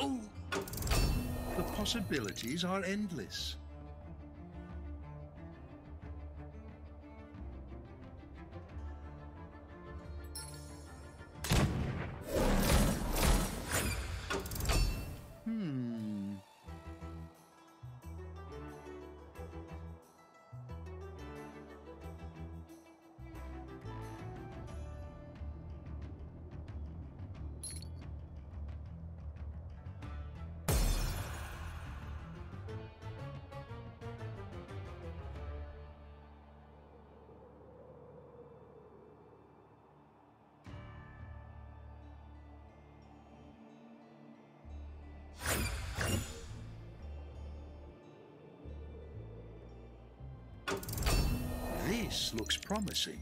Oh! The possibilities are endless. Looks promising.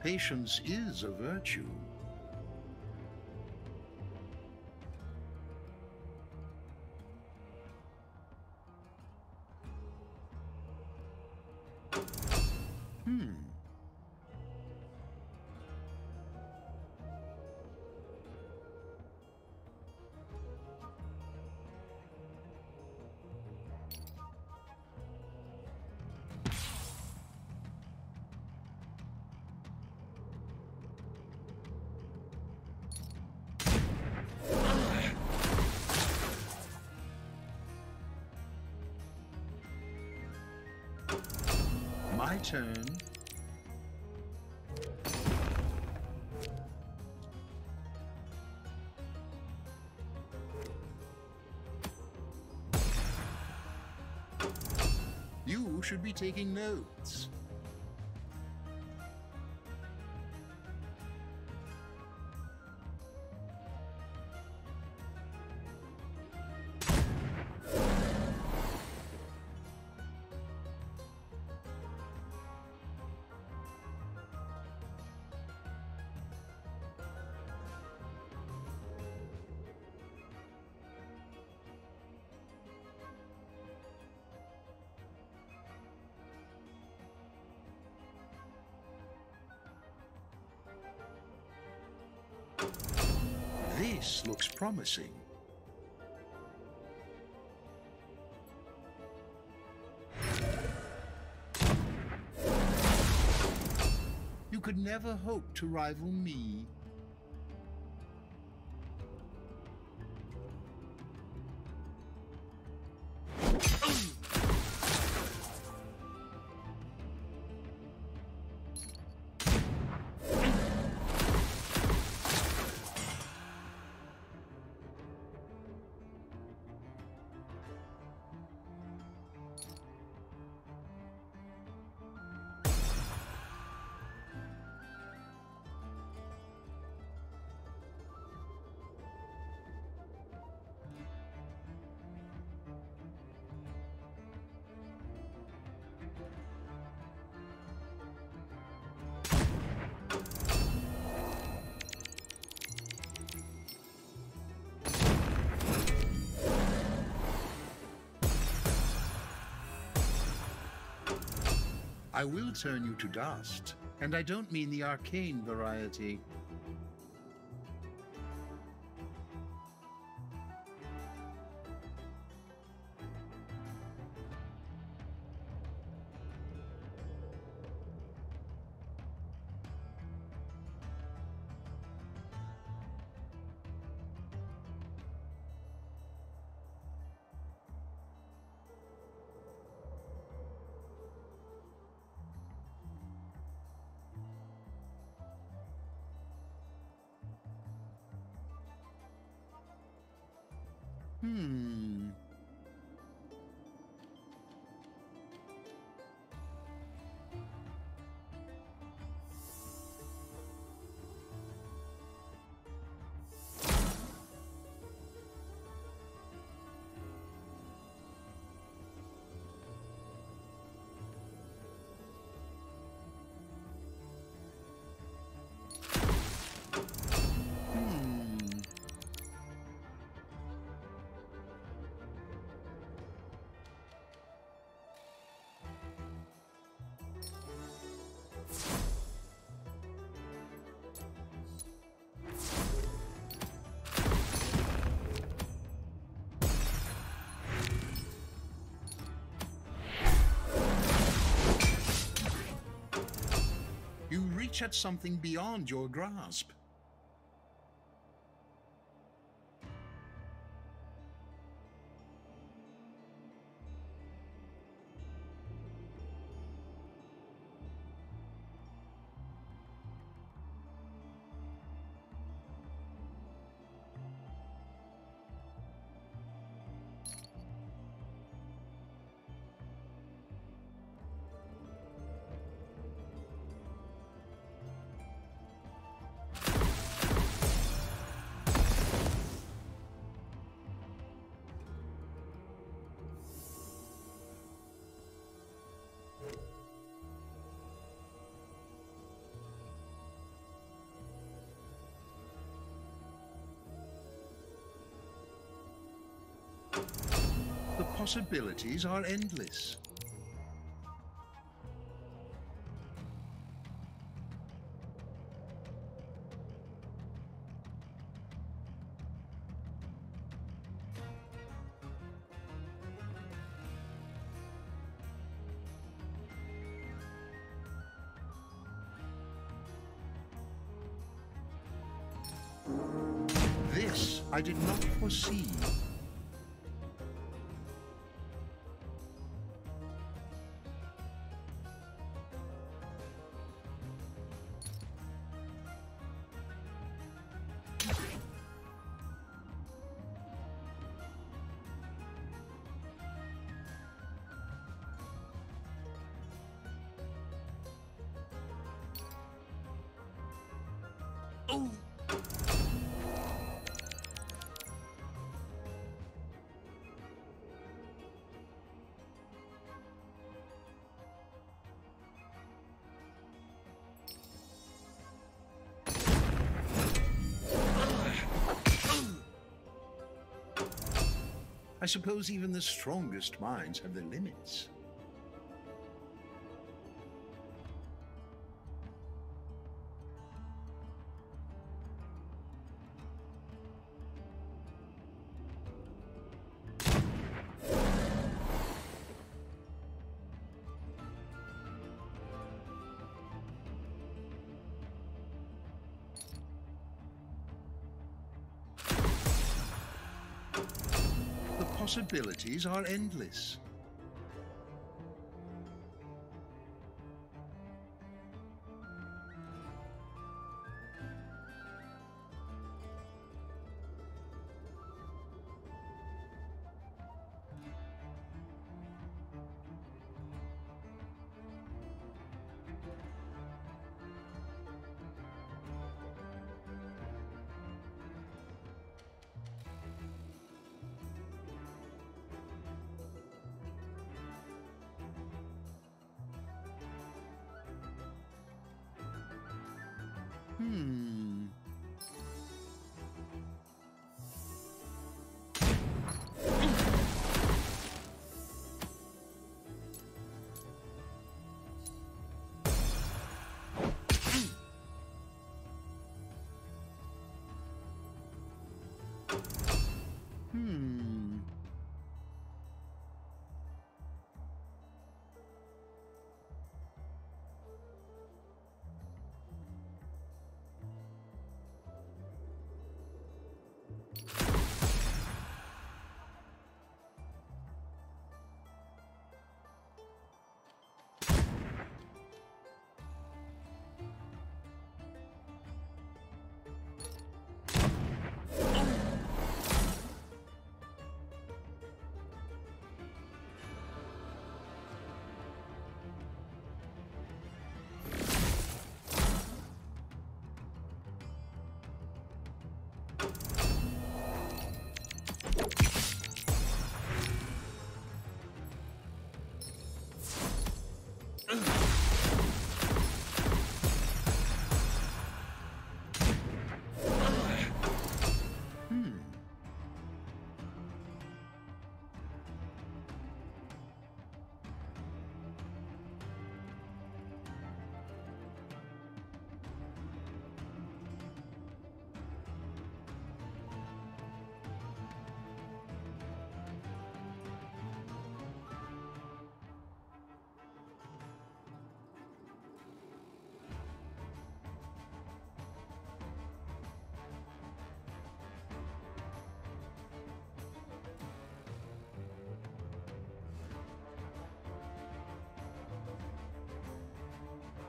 Patience is a virtue. Turn. You should be taking notes. This looks promising. You could never hope to rival me. I will turn you to dust, and I don't mean the arcane variety. Hmm. At something beyond your grasp. Possibilities are endless. This I did not foresee. I suppose even the strongest minds have their limits. Possibilities are endless. Hmm.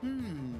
Hmm.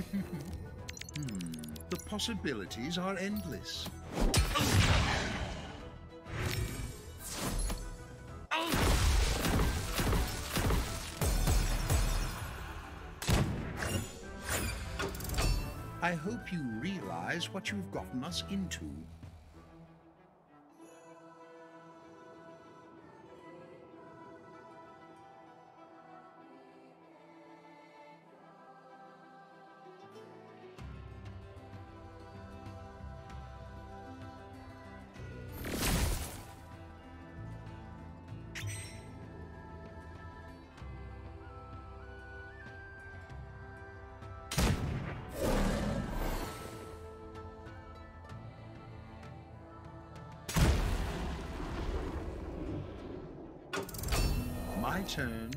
Hmm. The possibilities are endless. I hope you realize what you've gotten us into. My turn.